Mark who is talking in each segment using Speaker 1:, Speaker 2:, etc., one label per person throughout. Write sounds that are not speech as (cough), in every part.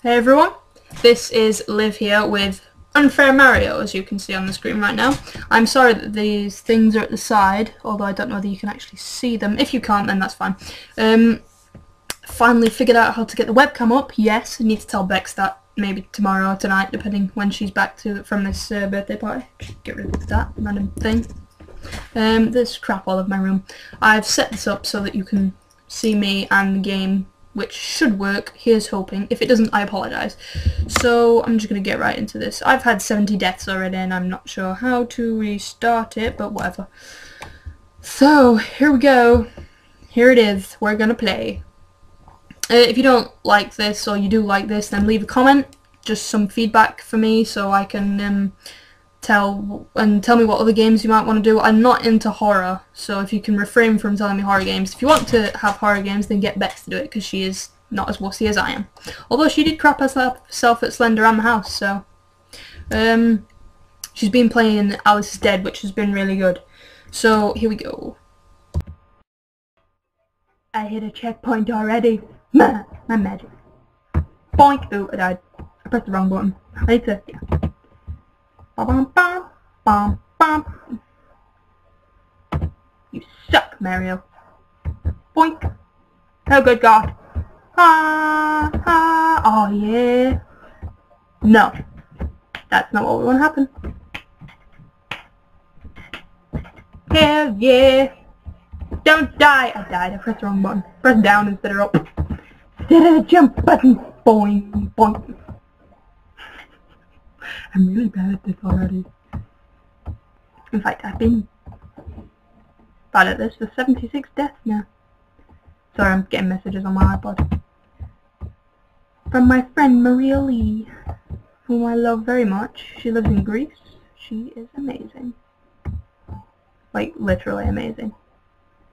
Speaker 1: Hey everyone, this is Liv here with Unfair Mario, as you can see on the screen right now. I'm sorry that these things are at the side, although I don't know whether you can actually see them. If you can't, then that's fine. Um, finally figured out how to get the webcam up, yes. I need to tell Bex that maybe tomorrow or tonight, depending when she's back to from this uh, birthday party. Get rid of that random thing. Um, there's crap all over my room. I've set this up so that you can see me and the game which should work. Here's hoping. If it doesn't, I apologise. So I'm just going to get right into this. I've had 70 deaths already and I'm not sure how to restart it, but whatever. So, here we go. Here it is. We're going to play. Uh, if you don't like this or you do like this, then leave a comment. Just some feedback for me so I can um, tell and tell me what other games you might want to do. I'm not into horror, so if you can refrain from telling me horror games. If you want to have horror games, then get Bex to do it, because she is not as wussy as I am. Although she did crap herself at Slender the house, so... Um, she's been playing Alice is Dead, which has been really good. So, here we go. I hit a checkpoint already. (laughs) My magic. Boink! Oh, I died. I pressed the wrong button. To... Yeah. Bum, bum, bum, bum. You suck, Mario. Boink. Oh, good God. Ha, ha. Oh, yeah. No. That's not what we want to happen. Hell yeah. Don't die. I died. I pressed the wrong button. Press down instead of up. Instead of the jump button. Boing, boing. I'm really bad at this already. In fact, I've been bad at this for 76 deaths now. Sorry, I'm getting messages on my iPod. From my friend Maria Lee, whom I love very much. She lives in Greece. She is amazing. Like, literally amazing.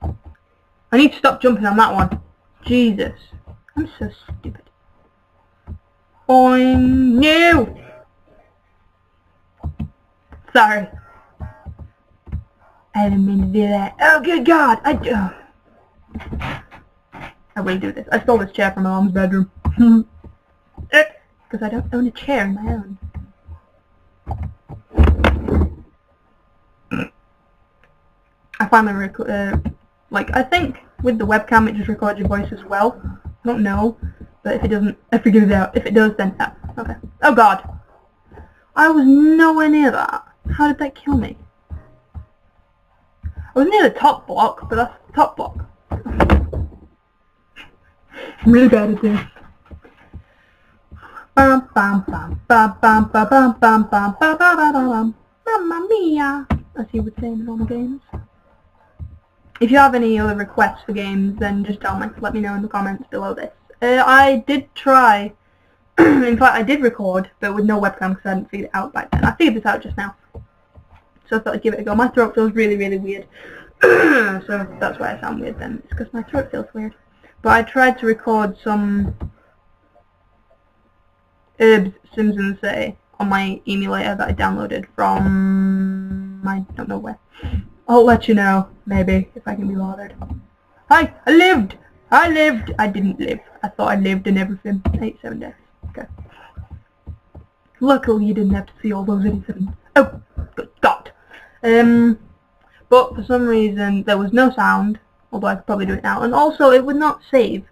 Speaker 1: I need to stop jumping on that one. Jesus. I'm so stupid. Boing! No! Sorry. I didn't mean to do that. Oh, good God! I do. I will do this. I stole this chair from my mom's bedroom. (laughs) Because I don't own a chair in my own. I finally uh, like, I think with the webcam it just records your voice as well. I don't know, but if it doesn't, I figured it out. If it does, then, oh, okay. Oh god! I was nowhere near that. How did that kill me? I was near the top block, but that's the top block. I'm really bad at this. Bam bam bam bam bam bam bam bam bam bam bam bam Mamma mia! As you would say in normal games. If you have any other requests for games, then just tell me. Let me know in the comments below this. Uh, I did try, in fact I did record, but with no webcam because I hadn't figured it out back then. I figured this out just now so I thought I'd give it a go. My throat feels really, really weird. (clears throat) so that's why I sound weird then. It's because my throat feels weird. But I tried to record some Herbs Simpsons say on my emulator that I downloaded from I don't know where. I'll let you know, maybe, if I can be bothered. Hi! I lived! I lived! I didn't live. I thought I lived and everything. 87 days. Okay. Luckily you didn't have to see all those 87. Oh. Um, but for some reason there was no sound, although I could probably do it now, and also it would not save.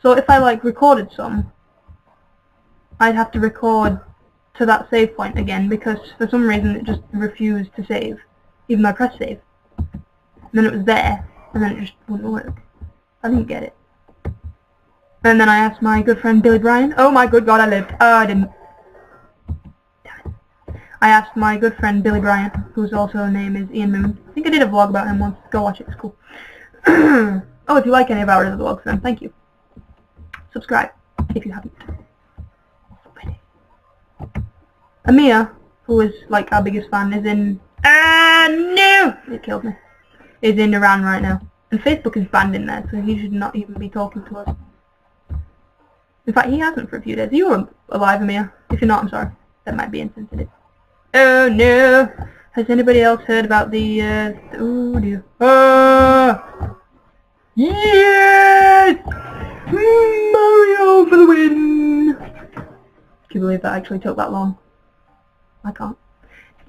Speaker 1: So if I like recorded some, I'd have to record to that save point again because for some reason it just refused to save, even though I pressed save. And then it was there, and then it just wouldn't work. I didn't get it. And then I asked my good friend Billy Bryan. Oh my good god, I lived. Oh, I didn't. I asked my good friend Billy Bryant, whose also name is Ian Moon. I think I did a vlog about him once. Go watch it, it's cool. (clears throat) oh, if you like any of our other vlogs, then thank you. Subscribe, if you haven't. Amir, who is like our biggest fan, is in... Ah, no! It killed me. Is in Iran right now. And Facebook is banned in there, so he should not even be talking to us. In fact, he hasn't for a few days. You are alive, Amir? If you're not, I'm sorry. That might be insensitive. Oh no! Has anybody else heard about the, uh, oh dear. Ah! Yes! Mario for the win! to believe that actually took that long. I can't.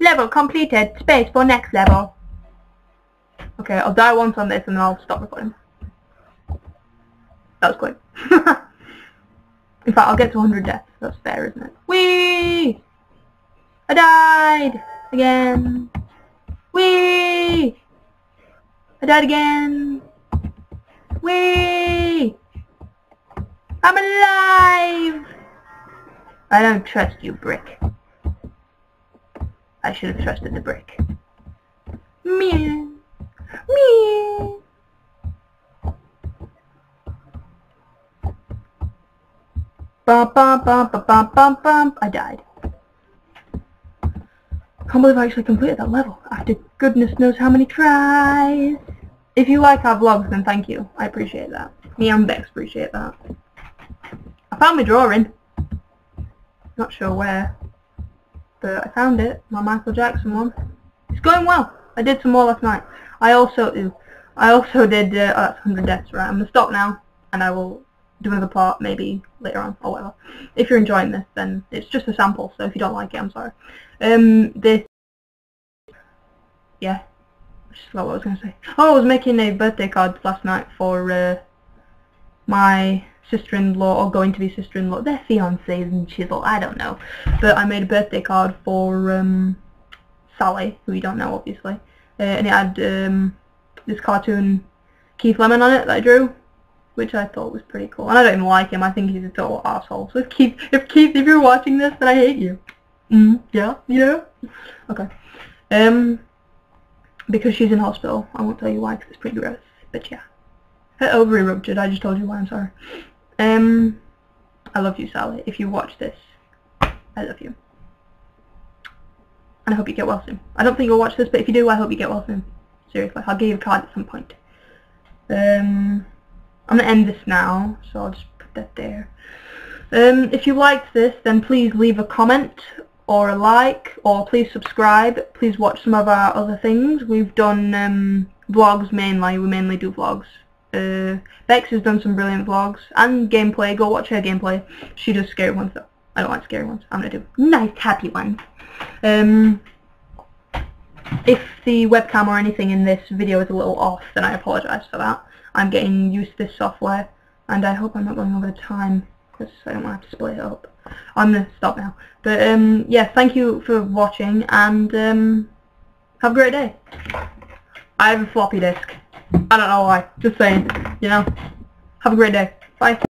Speaker 1: Level completed. Space for next level. Okay, I'll die once on this and then I'll stop recording. That was quick. (laughs) In fact, I'll get to 100 deaths. That's fair, isn't it? I died! Again. Whee! I died again. Whee! I'm alive! I don't trust you, Brick. I should have trusted the brick. Meow. Meow. Bum bum bum bum bum bum bum. I died. Can't believe I actually completed that level after goodness knows how many tries. If you like our vlogs, then thank you. I appreciate that. Me and Bex appreciate that. I found my drawing. Not sure where, but I found it. My Michael Jackson one. It's going well. I did some more last night. I also, ooh, I also did, uh, oh, that's 100 deaths, right? I'm to stop now, and I will do another part maybe later on, or whatever. If you're enjoying this, then it's just a sample, so if you don't like it, I'm sorry. Um, this, yeah, I just forgot what I was going to say. Oh, I was making a birthday card last night for uh, my sister-in-law, or going to be sister-in-law, their fiancés and chisel, I don't know. But I made a birthday card for um, Sally, who you don't know, obviously. Uh, and it had um, this cartoon Keith Lemon on it that I drew, which I thought was pretty cool. And I don't even like him, I think he's a total asshole. So if Keith, if Keith, if you're watching this, then I hate you. Mm, yeah, you know? Okay. Um, because she's in hospital. I won't tell you why, because it's pretty gross. But yeah. Her ovary ruptured, I just told you why, I'm sorry. Um, I love you, Sally. If you watch this, I love you. And I hope you get well soon. I don't think you'll watch this, but if you do, I hope you get well soon. Seriously, I'll give you a card at some point. Um, I'm going to end this now, so I'll just put that there. Um, if you liked this, then please leave a comment or a like, or please subscribe. Please watch some of our other things. We've done um, vlogs mainly. We mainly do vlogs. Uh, Bex has done some brilliant vlogs and gameplay. Go watch her gameplay. She does scary ones though. I don't like scary ones. I'm gonna do nice, happy ones. Um, if the webcam or anything in this video is a little off, then I apologise for that. I'm getting used to this software, and I hope I'm not going over the time, because I don't want to split it up. I'm going to stop now. But, um, yeah, thank you for watching, and um, have a great day. I have a floppy disk. I don't know why. Just saying, you know. Have a great day. Bye.